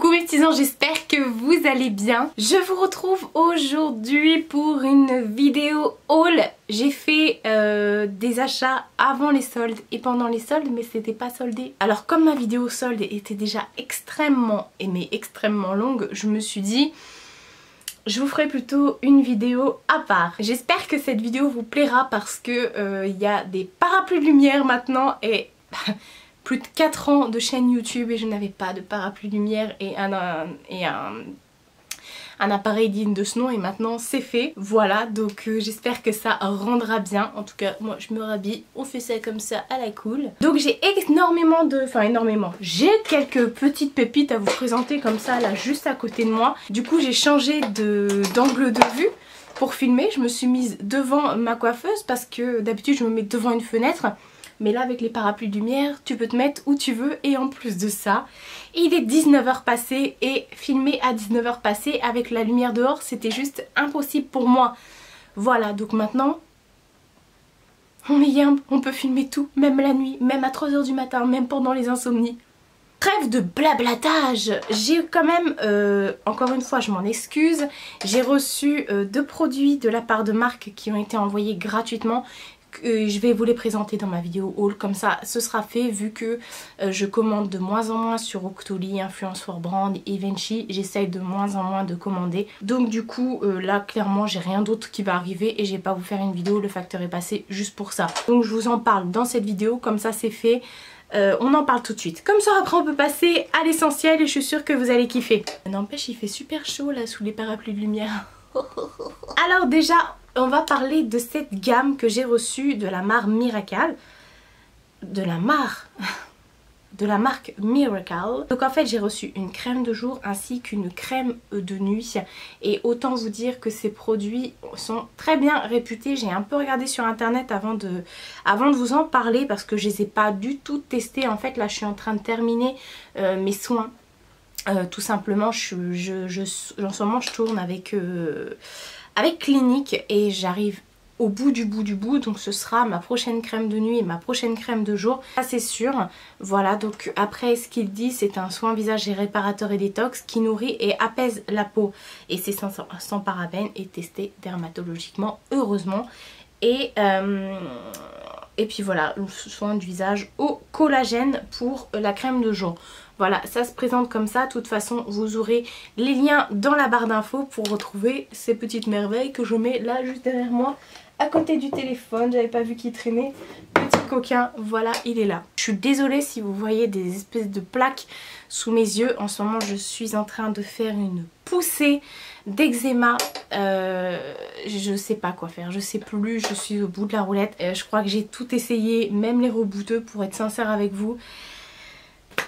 Coucou mes petits j'espère que vous allez bien. Je vous retrouve aujourd'hui pour une vidéo haul. J'ai fait euh, des achats avant les soldes et pendant les soldes mais c'était pas soldé. Alors comme ma vidéo solde était déjà extrêmement, mais extrêmement longue, je me suis dit je vous ferai plutôt une vidéo à part. J'espère que cette vidéo vous plaira parce que euh, il y a des parapluies de lumière maintenant et plus de 4 ans de chaîne YouTube et je n'avais pas de parapluie lumière et un, appareil digne de ce nom et maintenant c'est fait. Voilà donc euh, j'espère que ça rendra bien. En tout cas moi je me rhabille, on fait ça comme ça à la cool. Donc j'ai énormément de... enfin énormément. J'ai quelques petites pépites à vous présenter comme ça là juste à côté de moi. Du coup j'ai changé d'angle de vue pour filmer. Je me suis mise devant ma coiffeuse parce que d'habitude je me mets devant une fenêtre. Mais là avec les parapluies de lumière, tu peux te mettre où tu veux et en plus de ça, il est 19h passé et filmer à 19h passé avec la lumière dehors, c'était juste impossible pour moi. Voilà, donc maintenant, on est yimbe, on peut filmer tout, même la nuit, même à 3h du matin, même pendant les insomnies. Trêve de blablatage J'ai quand même, euh, encore une fois je m'en excuse, j'ai reçu euh, deux produits de la part de marques qui ont été envoyés gratuitement je vais vous les présenter dans ma vidéo haul. Comme ça ce sera fait vu que euh, je commande de moins en moins sur Octoly, Influence for Brand, Evenchi j'essaye de moins en moins de commander. Donc du coup euh, là clairement j'ai rien d'autre qui va arriver et je vais pas vous faire une vidéo. Le facteur est passé juste pour ça. Donc je vous en parle dans cette vidéo. Comme ça c'est fait. Euh, on en parle tout de suite. Comme ça après on peut passer à l'essentiel et je suis sûre que vous allez kiffer. N'empêche il fait super chaud là sous les parapluies de lumière. Alors déjà on va parler de cette gamme que j'ai reçue de la marque Miracle. De la marque de la marque Miracle. Donc en fait j'ai reçu une crème de jour ainsi qu'une crème de nuit et autant vous dire que ces produits sont très bien réputés. J'ai un peu regardé sur internet avant de, vous en parler parce que je les ai pas du tout testés. En fait là je suis en train de terminer euh, mes soins. Euh, tout simplement je, je, je, en ce moment je tourne avec... Euh, avec Clinique et j'arrive au bout du bout du bout donc ce sera ma prochaine crème de nuit et ma prochaine crème de jour ça c'est sûr. Voilà donc après ce qu'il dit c'est un soin visage et réparateur et détox qui nourrit et apaise la peau. Et c'est sans, sans parabènes et testé dermatologiquement heureusement. Et euh, et puis voilà, soin du visage au collagène pour la crème de jour. Voilà, ça se présente comme ça. De toute façon, vous aurez les liens dans la barre d'infos pour retrouver ces petites merveilles que je mets là juste derrière moi à côté du téléphone. J'avais pas vu qu'il traînait. Petit coquin, voilà, il est là. Je suis désolée si vous voyez des espèces de plaques sous mes yeux. En ce moment, je suis en train de faire une poussée d'eczéma. Euh, je sais pas quoi faire, je sais plus, je suis au bout de la roulette. Euh, je crois que j'ai tout essayé, même les rebouteux pour être sincère avec vous.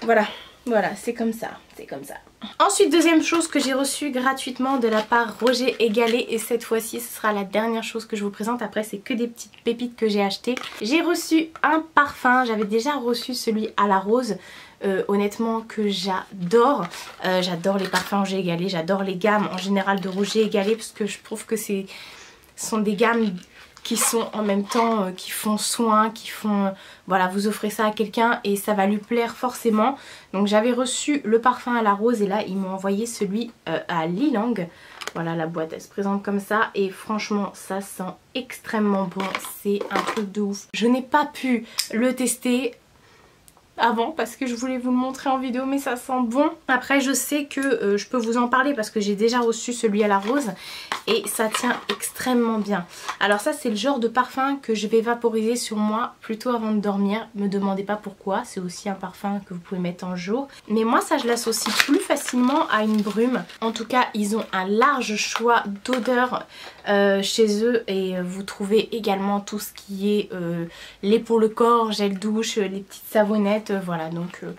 Voilà, voilà, c'est comme ça, c'est comme ça. Ensuite, deuxième chose que j'ai reçue gratuitement de la part Roger Égalé et cette fois-ci ce sera la dernière chose que je vous présente. Après c'est que des petites pépites que j'ai achetées. J'ai reçu un parfum, j'avais déjà reçu celui à la rose. Euh, honnêtement que j'adore. Euh, j'adore les parfums Roger Égalé, j'adore les gammes en général de Roger Égalé parce que je trouve que ce sont des gammes qui sont en même temps, euh, qui font soin, qui font... voilà, vous offrez ça à quelqu'un et ça va lui plaire forcément. Donc j'avais reçu le parfum à la rose et là ils m'ont envoyé celui euh, à Lilang. Voilà la boîte elle se présente comme ça et franchement ça sent extrêmement bon, c'est un truc de ouf. Je n'ai pas pu le tester, avant parce que je voulais vous le montrer en vidéo mais ça sent bon. Après je sais que euh, je peux vous en parler parce que j'ai déjà reçu celui à la rose et ça tient extrêmement bien. Alors ça c'est le genre de parfum que je vais vaporiser sur moi plutôt avant de dormir. Me demandez pas pourquoi, c'est aussi un parfum que vous pouvez mettre en jour. Mais moi ça je l'associe plus facilement à une brume. En tout cas ils ont un large choix d'odeurs euh, chez eux et euh, vous trouvez également tout ce qui est lait pour le corps, gel douche, les petites savonnettes euh, voilà donc euh,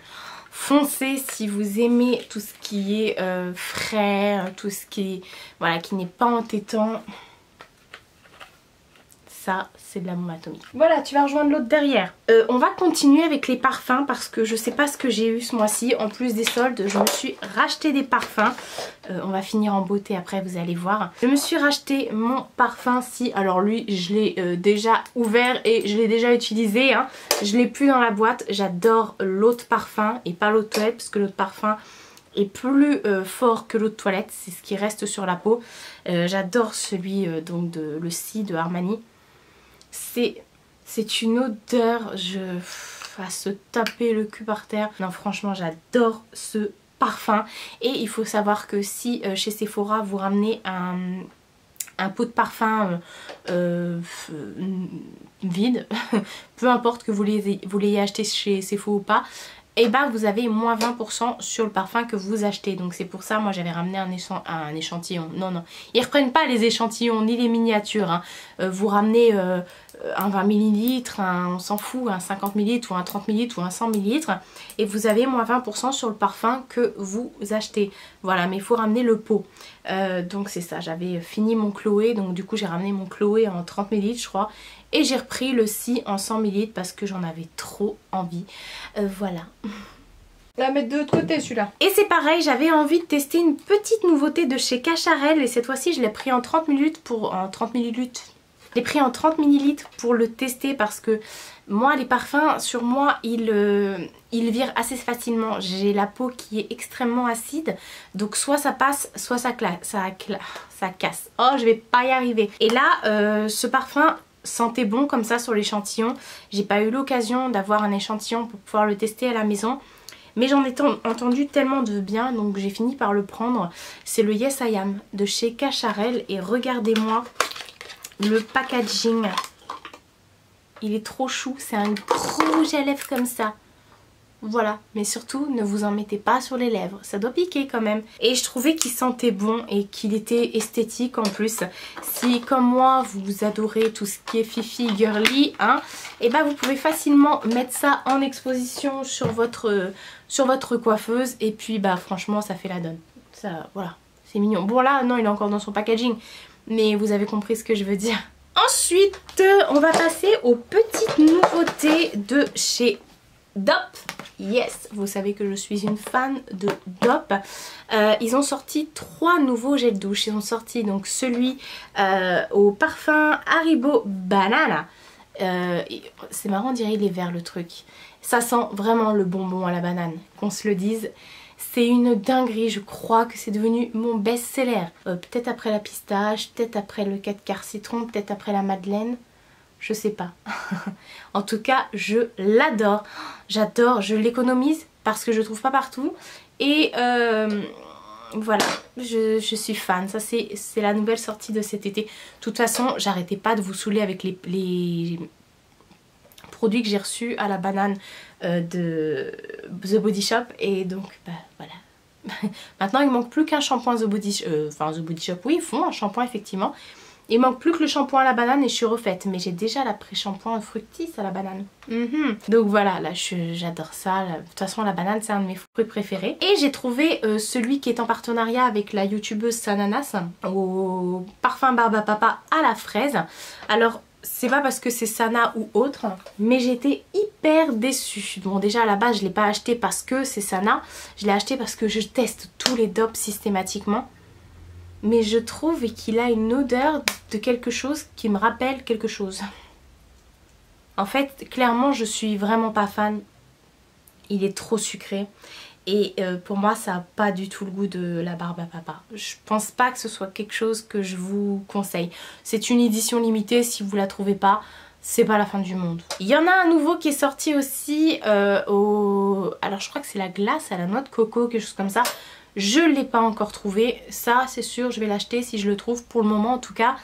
foncez si vous aimez tout ce qui est euh, frais, tout ce qui, voilà, qui n'est pas entêtant. Ça c'est de la bombe atomique. Voilà, tu vas rejoindre l'autre derrière. Euh, on va continuer avec les parfums parce que je sais pas ce que j'ai eu ce mois-ci. En plus des soldes, je me suis racheté des parfums. Euh, on va finir en beauté après, vous allez voir. Je me suis racheté mon parfum si, alors lui je l'ai euh, déjà ouvert et je l'ai déjà utilisé. Hein. Je l'ai plus dans la boîte. J'adore l'autre parfum et pas l'autre toilette parce que l'autre parfum est plus euh, fort que l'eau de toilette, c'est ce qui reste sur la peau. Euh, j'adore celui euh, donc de le Si de Armani. C'est c'est une odeur, je à se taper le cul par terre. Non franchement j'adore ce parfum et il faut savoir que si chez Sephora vous ramenez un, un pot de parfum vide, peu importe que vous l'ayez acheté chez Sephora ou pas, et eh ben, vous avez moins 20% sur le parfum que vous achetez. Donc c'est pour ça, moi j'avais ramené un, un, échantillon. Non, non, ils reprennent pas les échantillons ni les miniatures. Hein. Euh, vous ramenez euh, un 20 ml, on s'en fout, un 50 ml ou un 30 ml ou un 100 ml. Et vous avez moins 20% sur le parfum que vous achetez. Voilà, mais il faut ramener le pot. Euh, donc c'est ça, j'avais fini mon Chloé. Donc du coup j'ai ramené mon Chloé en 30 ml je crois. Et j'ai repris le Si en 100 ml parce que j'en avais trop envie. Euh, voilà. Va mettre de l'autre côté celui-là. Et c'est pareil, j'avais envie de tester une petite nouveauté de chez Cacharel. Et cette fois-ci, je l'ai pris en 30 minutes pour... En 30 millilitres je l'ai pris en 30 millilitres pour le tester parce que moi les parfums sur moi ils, euh, ils virent assez facilement. J'ai la peau qui est extrêmement acide donc soit ça passe soit ça, ça, ça casse. Oh je vais pas y arriver. Et là euh, ce parfum sentait bon comme ça sur l'échantillon. J'ai pas eu l'occasion d'avoir un échantillon pour pouvoir le tester à la maison. Mais j'en ai entendu tellement de bien donc j'ai fini par le prendre. C'est le Yes I Am de chez Cacharel et regardez-moi le packaging. Il est trop chou, c'est un gros rouge à lèvres comme ça. Voilà, mais surtout ne vous en mettez pas sur les lèvres, ça doit piquer quand même. Et je trouvais qu'il sentait bon et qu'il était esthétique en plus. Si comme moi vous adorez tout ce qui est fifi girly, hein, et eh ben vous pouvez facilement mettre ça en exposition sur votre, sur votre coiffeuse et puis bah franchement ça fait la donne. Ça, voilà, c'est mignon. Bon là non il est encore dans son packaging, mais vous avez compris ce que je veux dire. Ensuite, on va passer aux petites nouveautés de chez DOP. Yes, vous savez que je suis une fan de DOP. Euh, ils ont sorti trois nouveaux gels douche. Ils ont sorti donc celui euh, au parfum Haribo Banana. Euh, c'est marrant, on dirait il est vert le truc. Ça sent vraiment le bonbon à la banane, qu'on se le dise. C'est une dinguerie, je crois que c'est devenu mon best-seller. peut-être après la pistache, peut-être après le 4 quarts citron, peut-être après la madeleine je sais pas. en tout cas, je l'adore. J'adore, je l'économise parce que je le trouve pas partout. Et euh, voilà, je, suis fan. Ça, c'est la nouvelle sortie de cet été. De toute façon, j'arrêtais pas de vous saouler avec les, produits que j'ai reçus à la banane euh, de The Body Shop. Et donc, bah, voilà. Maintenant, il manque plus qu'un shampoing The Body, euh, enfin, The Body Shop. Oui, ils font un shampoing, effectivement. Il manque plus que le shampoing à la banane et je suis refaite. Mais j'ai déjà l'après-shampoing fructis à la banane. Mhm. Donc voilà, là j'adore ça. De toute façon la banane c'est un de mes fruits préférés. Et j'ai trouvé euh, celui qui est en partenariat avec la youtubeuse Sananas au parfum Barba Papa à la fraise. Alors c'est pas parce que c'est Sana ou autre, mais j'étais hyper déçue. Bon déjà à la base je l'ai pas acheté parce que c'est Sana, je l'ai acheté parce que je teste tous les dopes systématiquement mais je trouve qu'il a une odeur de quelque chose qui me rappelle quelque chose. En fait, clairement, je suis vraiment pas fan. Il est trop sucré. Et euh, pour moi, ça n'a pas du tout le goût de la barbe à papa. Je pense pas que ce soit quelque chose que je vous conseille. C'est une édition limitée, si vous la trouvez pas, c'est pas la fin du monde. Il y en a un nouveau qui est sorti aussi euh, au... Alors je crois que c'est la glace à la noix de coco, quelque chose comme ça. Je ne l'ai pas encore trouvé. Ça, c'est sûr, je vais l'acheter si je le trouve. Pour le moment, en tout cas,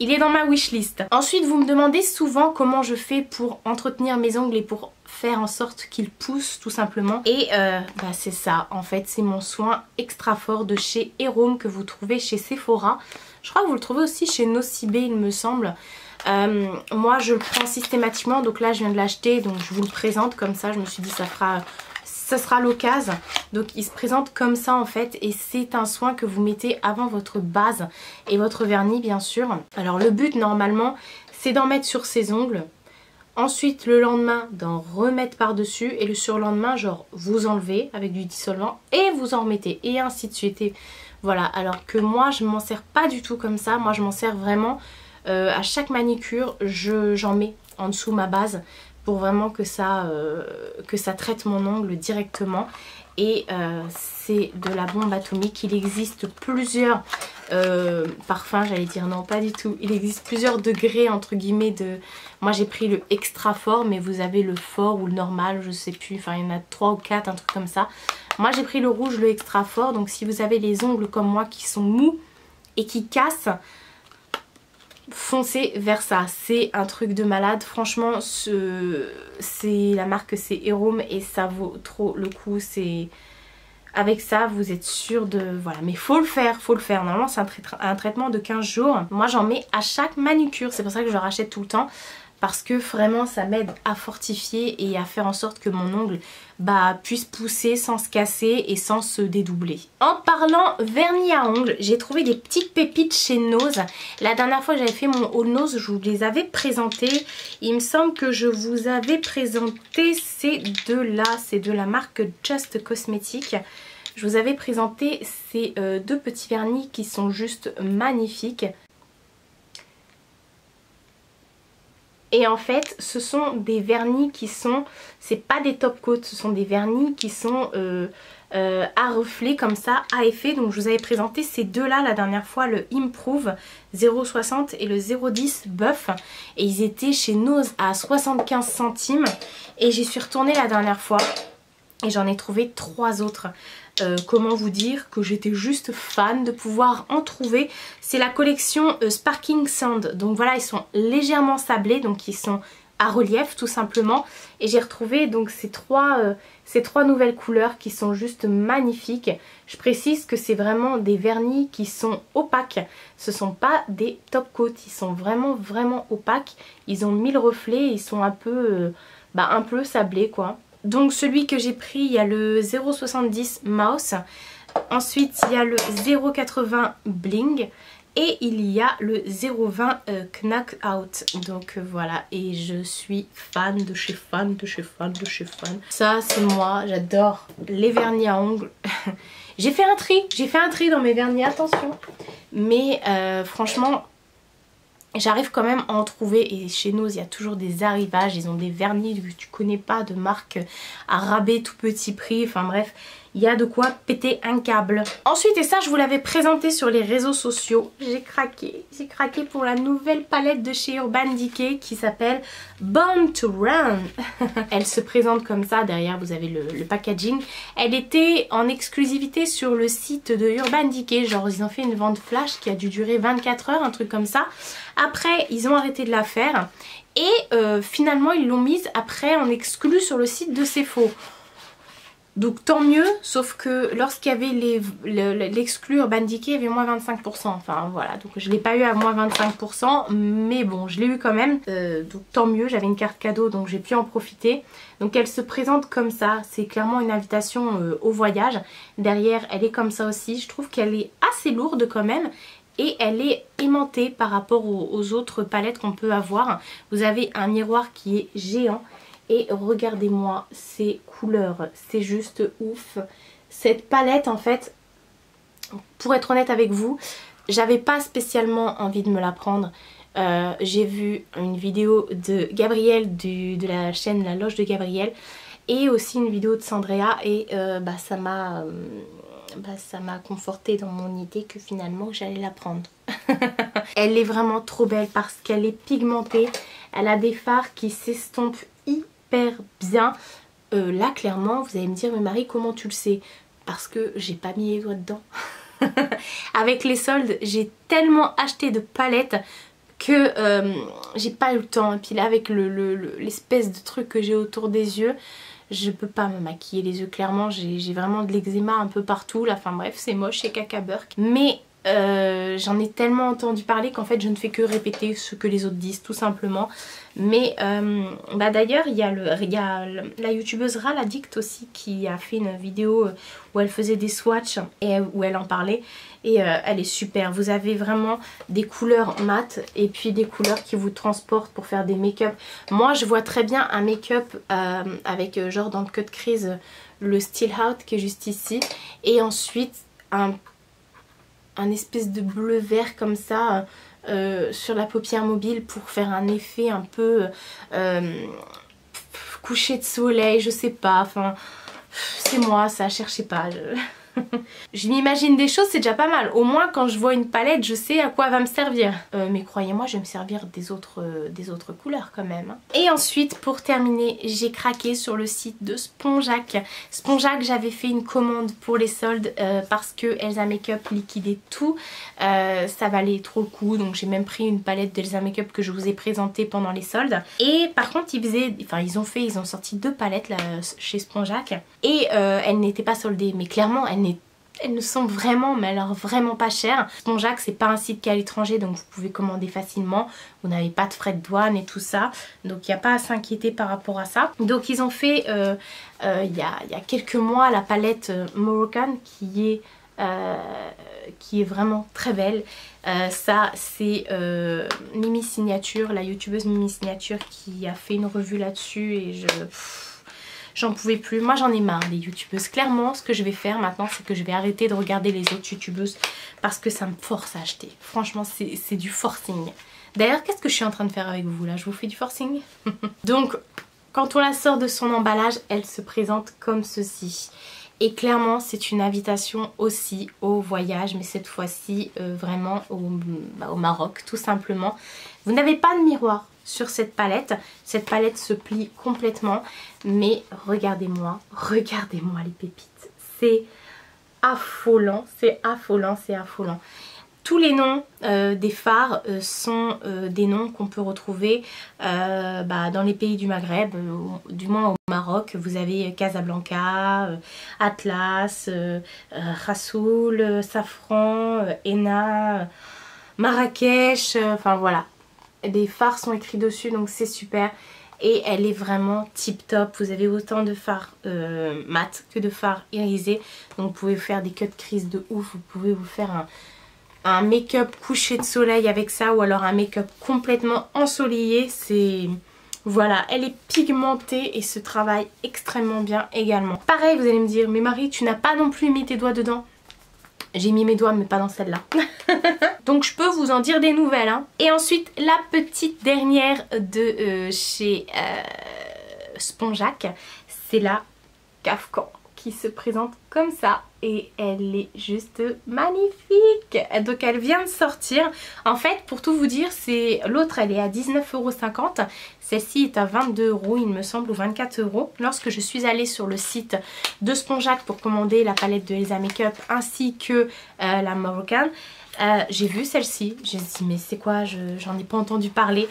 il est dans ma wishlist. Ensuite, vous me demandez souvent comment je fais pour entretenir mes ongles et pour faire en sorte qu'ils poussent tout simplement. Et euh, bah, c'est ça, en fait, c'est mon soin extra fort de chez Erome que vous trouvez chez Sephora. Je crois que vous le trouvez aussi chez Nocibé, il me semble. Euh, moi je le prends systématiquement donc là je viens de l'acheter donc je vous le présente comme ça je me suis dit ça fera ce sera l'occasion. Donc il se présente comme ça en fait et c'est un soin que vous mettez avant votre base et votre vernis bien sûr. Alors le but normalement c'est d'en mettre sur ses ongles. Ensuite le lendemain d'en remettre par dessus et le surlendemain genre vous enlevez avec du dissolvant et vous en remettez et ainsi de suite. Voilà alors que moi je m'en sers pas du tout comme ça. Moi je m'en sers vraiment euh, à chaque manicure j'en mets en dessous ma base pour vraiment que ça, euh, que ça traite mon ongle directement. Et euh, c'est de la bombe atomique. Il existe plusieurs euh, parfums, j'allais dire non pas du tout. Il existe plusieurs degrés entre guillemets de... Moi j'ai pris le extra fort mais vous avez le fort ou le normal, je sais plus. Enfin il y en a 3 ou 4, un truc comme ça. Moi j'ai pris le rouge, le extra fort. Donc si vous avez les ongles comme moi qui sont mous et qui cassent, foncez vers ça. C'est un truc de malade. Franchement, c'est la marque c'est Erom et ça vaut trop le coup. C'est avec ça vous êtes sûr de... Voilà mais faut le faire, faut le faire. Normalement c'est un, traitement de 15 jours. Moi j'en mets à chaque manucure, c'est pour ça que je le rachète tout le temps parce que vraiment ça m'aide à fortifier et à faire en sorte que mon ongle bah, puisse pousser sans se casser et sans se dédoubler. En parlant vernis à ongles, j'ai trouvé des petites pépites chez Nose. La dernière fois j'avais fait mon haul Nose, je vous les avais présentés. Il me semble que je vous avais présenté ces deux-là, c'est de la marque Just Cosmetics. Je vous avais présenté ces euh, deux petits vernis qui sont juste magnifiques. Et en fait, ce sont des vernis qui sont, c'est pas des top coats, ce sont des vernis qui sont euh, euh, à reflet comme ça, à effet. Donc je vous avais présenté ces deux-là la dernière fois, le Improve 0,60 et le 0,10 Buff. Et ils étaient chez Nose à 75 centimes. Et j'y suis retournée la dernière fois et j'en ai trouvé trois autres. Euh, comment vous dire que j'étais juste fan de pouvoir en trouver. C'est la collection euh, Sparking Sand. Donc voilà, ils sont légèrement sablés, donc ils sont à relief tout simplement. Et j'ai retrouvé donc ces trois, euh, ces trois nouvelles couleurs qui sont juste magnifiques. Je précise que c'est vraiment des vernis qui sont opaques. Ce sont pas des top coats, ils sont vraiment vraiment opaques. Ils ont mille reflets, ils sont un peu, bah, un peu sablés quoi. Donc celui que j'ai pris, il y a le 0,70 Mouse. Ensuite, il y a le 0,80 Bling. Et il y a le 0,20 euh, Knockout. Donc euh, voilà, et je suis fan de chez fan, de chez fan, de chez fan. Ça, c'est moi, j'adore les vernis à ongles. j'ai fait un tri, j'ai fait un tri dans mes vernis, attention. Mais euh, franchement, J'arrive quand même à en trouver et chez nous il y a toujours des arrivages, ils ont des vernis que tu connais pas de marque à rabais tout petit prix, enfin bref, il y a de quoi péter un câble. Ensuite, et ça je vous l'avais présenté sur les réseaux sociaux, j'ai craqué. J'ai craqué pour la nouvelle palette de chez Urban Decay qui s'appelle Born to Run. Elle se présente comme ça, derrière vous avez le, packaging. Elle était en exclusivité sur le site de Urban Decay, genre ils ont fait une vente flash qui a dû durer 24 heures, un truc comme ça. Après, ils ont arrêté de la faire et euh, finalement ils l'ont mise après en exclu sur le site de Sephora. Donc tant mieux, sauf que lorsqu'il y avait l'exclu Urban Decay, il y avait moins 25%. Enfin voilà, donc je l'ai pas eu à moins 25%, mais bon, je l'ai eu quand même. Euh, donc tant mieux, j'avais une carte cadeau, donc j'ai pu en profiter. Donc elle se présente comme ça, c'est clairement une invitation euh, au voyage. Derrière, elle est comme ça aussi. Je trouve qu'elle est assez lourde quand même. Et elle est aimantée par rapport aux autres palettes qu'on peut avoir. Vous avez un miroir qui est géant et regardez-moi ces couleurs, c'est juste ouf. Cette palette en fait, pour être honnête avec vous, j'avais pas spécialement envie de me la prendre. Euh, j'ai vu une vidéo de Gabriel de la chaîne La Loge de Gabriel et aussi une vidéo de Sandrea et euh, bah, ça m'a euh, bah, ça m'a conforté dans mon idée que finalement j'allais la prendre. elle est vraiment trop belle parce qu'elle est pigmentée, elle a des fards qui s'estompent bien. Euh, là clairement vous allez me dire mais Marie comment tu le sais? Parce que j'ai pas mis les doigts dedans. Avec les soldes j'ai tellement acheté de palettes que euh, j'ai pas eu le temps. Et puis là avec l'espèce le, de truc que j'ai autour des yeux je peux pas me maquiller les yeux clairement j'ai vraiment de l'eczéma un peu partout là enfin bref c'est moche c'est caca burk mais euh, j'en ai tellement entendu parler qu'en fait je ne fais que répéter ce que les autres disent tout simplement. Mais euh, bah d'ailleurs il y a, le, la youtubeuse Ral Addict aussi qui a fait une vidéo où elle faisait des swatchs et où elle en parlait. Et euh, elle est super. Vous avez vraiment des couleurs mates et puis des couleurs qui vous transportent pour faire des make-up. Moi je vois très bien un make-up avec genre dans le cut crise le Steel Out qui est juste ici. Et ensuite un un espèce de bleu vert comme ça euh, sur la paupière mobile pour faire un effet un peu euh, coucher de soleil, je sais pas, enfin C'est moi ça, cherchez pas. je m'imagine des choses, c'est déjà pas mal. Au moins, quand je vois une palette, je sais à quoi va me servir. Euh, mais croyez-moi, je vais me servir des autres, euh, couleurs quand même. Hein. Et ensuite, pour terminer, j'ai craqué sur le site de Sponjac. Sponjac, j'avais fait une commande pour les soldes euh, parce que Elsa Makeup liquidait tout. ça valait trop le coup, donc j'ai même pris une palette d'Elsa Makeup que je vous ai présentée pendant les soldes. Et par contre, ils faisaient, ils ont fait, ils ont sorti deux palettes chez Sponjac. Et elles n'étaient pas soldées, mais clairement, elles elles ne sont vraiment, mais alors vraiment pas chères. Sponjac, c'est pas un site qui est à l'étranger, donc vous pouvez commander facilement. Vous n'avez pas de frais de douane et tout ça. Donc il n'y a pas à s'inquiéter par rapport à ça. Donc ils ont fait, euh, euh, il y, a, quelques mois, la palette euh, Moroccan qui est... qui est vraiment très belle. ça, c'est Mimi Signature, la youtubeuse Mimi Signature qui a fait une revue là-dessus et je... J'en pouvais plus. Moi j'en ai marre des youtubeuses. Clairement ce que je vais faire maintenant c'est que je vais arrêter de regarder les autres youtubeuses parce que ça me force à acheter. Franchement c'est du forcing. D'ailleurs qu'est-ce que je suis en train de faire avec vous là? Je vous fais du forcing? Donc quand on la sort de son emballage elle se présente comme ceci. Et clairement, c'est une invitation aussi au voyage, mais cette fois-ci euh, vraiment bah, au Maroc, tout simplement. Vous n'avez pas de miroir, sur cette palette. Cette palette se plie complètement. Mais regardez-moi, regardez-moi les pépites. C'est affolant, c'est affolant, c'est affolant. Tous les noms euh, des phares euh, sont euh, des noms qu'on peut retrouver bah, dans les pays du Maghreb, du moins au Maroc. Vous avez Casablanca, Atlas, Rassoul, Safran, Ena, Marrakech, enfin voilà des fards sont écrits dessus donc c'est super. Et elle est vraiment tip top vous avez autant de fards euh, mat que de fards irisés. Donc vous pouvez faire des cut crease de ouf. Vous pouvez vous faire un, un make-up couché de soleil avec ça ou alors un make-up complètement ensoleillé. C'est voilà, elle est pigmentée et se travaille extrêmement bien également. Pareil, vous allez me dire, mais Marie, tu n'as pas non plus mis tes doigts dedans j'ai mis mes doigts mais pas dans celle-là. Donc je peux vous en dire des nouvelles. Hein. Et ensuite la petite dernière de euh, chez euh, Sponjac, c'est la Kafkan qui se présente comme ça et elle est juste magnifique. Donc elle vient de sortir. En fait pour tout vous dire c'est l'autre elle est à 19,50€ celle-ci est à 22€ il me semble ou 24€ lorsque je suis allée sur le site de Sponjac pour commander la palette de Elsa Makeup ainsi que euh, la Moroccan euh, j'ai vu celle-ci, j'ai dit mais c'est quoi, j'en ai pas entendu parler.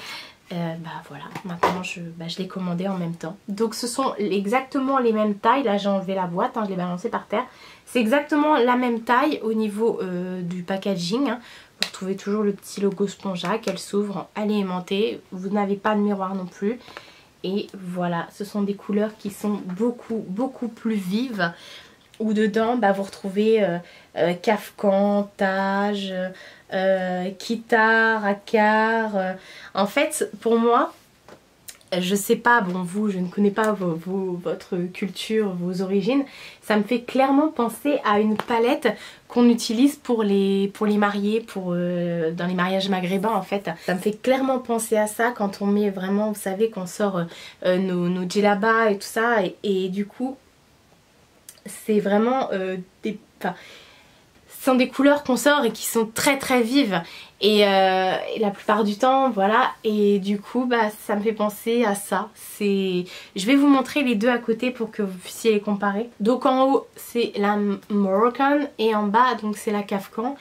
Euh, bah voilà, maintenant je, bah, je l'ai commandé en même temps. Donc ce sont exactement les mêmes tailles, là j'ai enlevé la boîte, hein, je l'ai balancé par terre. C'est exactement la même taille au niveau euh, du packaging. Hein. Vous retrouvez toujours le petit logo Sponjac, elle s'ouvre, elle est aimantée, vous n'avez pas de miroir non plus. Et voilà, ce sont des couleurs qui sont beaucoup, beaucoup plus vives. Où dedans, bah, vous retrouvez euh, euh Kafkan, Tage, euh, Kitar, Akar. Euh, en fait, pour moi, je sais pas, bon vous, je ne connais pas votre culture, vos origines, ça me fait clairement penser à une palette qu'on utilise pour les, pour mariés, dans les mariages maghrébins en fait. Ça me fait clairement penser à ça quand on met vraiment, vous savez, qu'on sort nos, nos et tout ça, et, du coup, c'est vraiment des sont des couleurs qu'on sort et qui sont très très vives. Et, euh, la plupart du temps voilà. Et du coup bah ça me fait penser à ça. C'est je vais vous montrer les deux à côté pour que vous puissiez les comparer. Donc en haut c'est la Moroccan et en bas donc c'est la Kafkan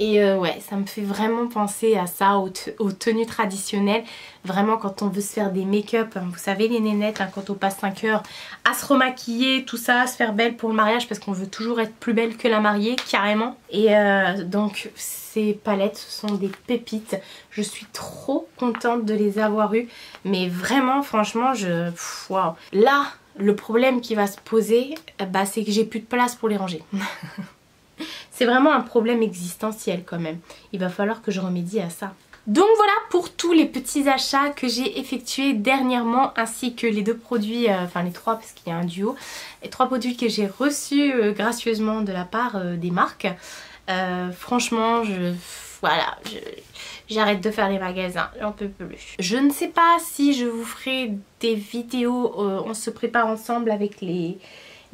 et euh, ouais, ça me fait vraiment penser à ça, aux, tenues traditionnelles. Vraiment quand on veut se faire des make-up, hein, vous savez les nénettes, hein, quand on passe 5 heures à se remaquiller, tout ça, à se faire belle pour le mariage parce qu'on veut toujours être plus belle que la mariée, carrément. Et euh, donc ces palettes, ce sont des pépites. Je suis trop contente de les avoir eues. Mais vraiment, franchement, je... Waouh Là, le problème qui va se poser, bah, c'est que j'ai plus de place pour les ranger. C'est vraiment un problème existentiel quand même. Il va falloir que je remédie à ça. Donc voilà pour tous les petits achats que j'ai effectués dernièrement ainsi que les deux produits, euh, enfin les trois parce qu'il y a un duo, les trois produits que j'ai reçus euh, gracieusement de la part euh, des marques. franchement, voilà, j'arrête de faire les magasins, j'en peux plus. Je ne sais pas si je vous ferai des vidéos, on se prépare ensemble avec les,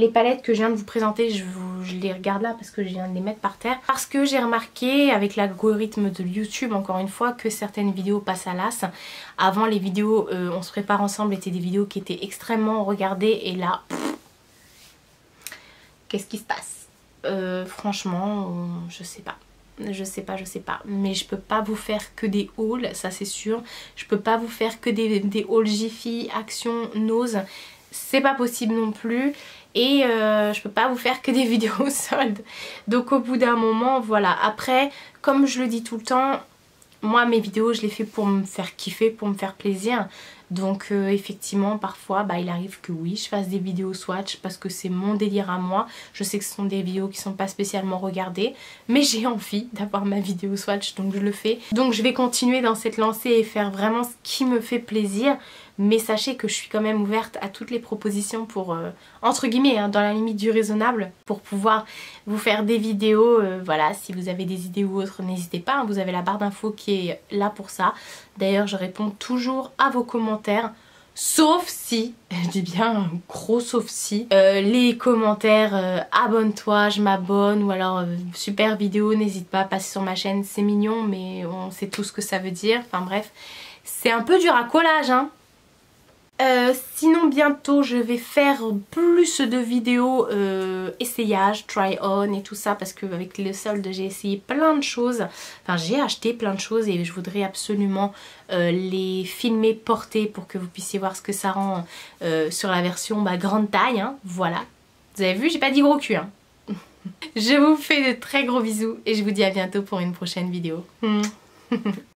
Les palettes que je viens de vous présenter, je, les regarde là parce que je viens de les mettre par terre. Parce que j'ai remarqué avec l'algorithme de YouTube, encore une fois, que certaines vidéos passent à l'as. Avant, les vidéos euh, On se prépare ensemble étaient des vidéos qui étaient extrêmement regardées et là... Qu'est-ce qui se passe? Euh, Franchement, je sais pas je sais pas, je sais pas. Mais je peux pas vous faire que des hauls, ça c'est sûr. Je peux pas vous faire que des, des hauls Jiffy, Action, Nose. C'est pas possible non plus. Et euh, je peux pas vous faire que des vidéos soldes. Donc au bout d'un moment, voilà. Après, comme je le dis tout le temps, moi mes vidéos je les fais pour me faire kiffer, pour me faire plaisir. Donc euh, effectivement parfois bah, il arrive que oui je fasse des vidéos swatch parce que c'est mon délire à moi. Je sais que ce sont des vidéos qui sont pas spécialement regardées mais j'ai envie d'avoir ma vidéo swatch donc je le fais. Donc je vais continuer dans cette lancée et faire vraiment ce qui me fait plaisir mais sachez que je suis quand même ouverte à toutes les propositions pour, euh, entre guillemets, hein, dans la limite du raisonnable, pour pouvoir vous faire des vidéos. Euh, voilà, si vous avez des idées ou autres, n'hésitez pas, hein, vous avez la barre d'infos qui est là pour ça. D'ailleurs, je réponds toujours à vos commentaires. Sauf si, je dis bien gros sauf si, euh, les commentaires abonne-toi, je m'abonne ou alors super vidéo, n'hésite pas à sur ma chaîne, c'est mignon mais on sait tout ce que ça veut dire, enfin bref. C'est un peu du racolage hein, euh, sinon bientôt je vais faire plus de vidéos euh, essayage, try on et tout ça parce qu'avec le solde j'ai essayé plein de choses, enfin j'ai acheté plein de choses et je voudrais absolument euh, les filmer porter pour que vous puissiez voir ce que ça rend sur la version bah, grande taille, hein. voilà. Vous avez vu j'ai pas dit gros cul hein. je vous fais de très gros bisous et je vous dis à bientôt pour une prochaine vidéo.